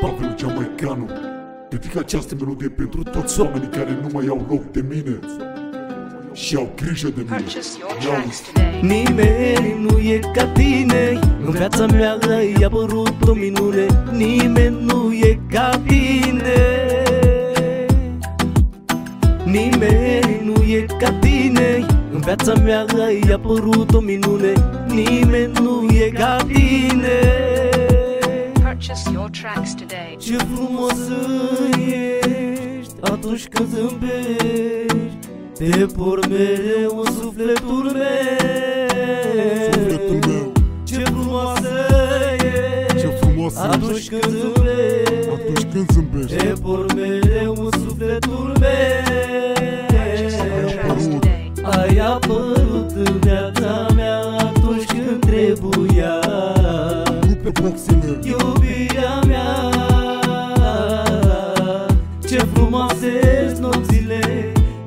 Pavel Jamaicanu Dedic această melodie pentru toți oamenii care nu mai au loc de mine Și au grijă de mine. Purchase your Ia tracks today. Nimeni nu e ca tine În viața mea ai apărut o minune. Nimeni nu e ca tine. Nimeni nu e ca tine În viața mea ai apărut o minune. Nimeni nu e ca tine. Purchase your tracks today. Ce frumos ești atunci când zâmbești. Te por mereu în sufletul meu. Sufletul meu. Ce frumoasă ești Ce frumos atunci ești când zâmbești. Atunci când zâmbești. Te por mereu în sufletul Purchase your meu. Tracks today. Ai apărut în viața mea atunci când trebuia. Rupe boxele. Iubirea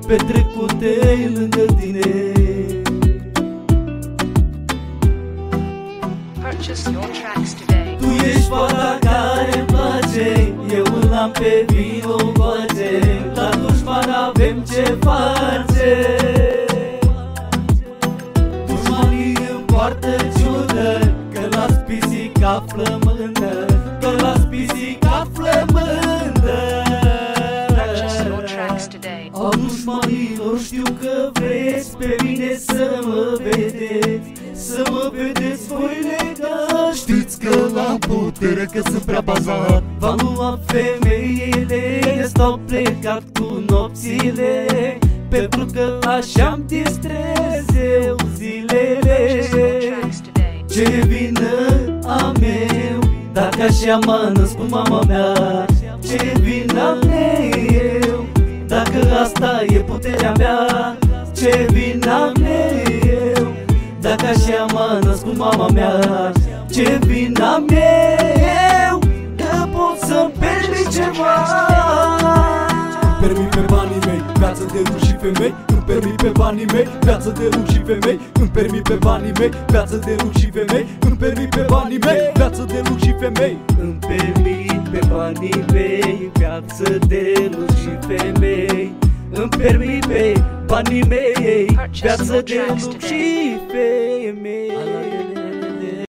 Petrecute lângă tine. Purchase your tracks today. Tu ești fata care îmi place Eu îl am pe vino coace. La dușman avem ce face. Dușmanii îmi poartă ciudă Că las pisica flămândă dușmanilor știu că vreți pe mine să mă vedeți Să mă vedeți voi lega Știți că la putere că sunt prea bazat. V-am luat femeile Stau plecat cu nopțile Pentru că așa-mi distrez eu zilele. Purchase your tracks today. ce vină a meu Dacă așa m-a născut mama mea? Ce vină e puterea mea Ce vină a meu Dacă așa m-a născut mama mea Ce vină a meu Că pot să-mi permit ceva. Permit pe banii mei Viață de luci și femei. Îmi permit pe banii mei Viață de luci și femei. Îmi permit pe banii mei Viață de luci și femei. Îmi permit pe banii mei Viață de luci și femei. Îmi permit pe banii mei Viață de luci și femei Îmi permit pe banii mei Viață de luci și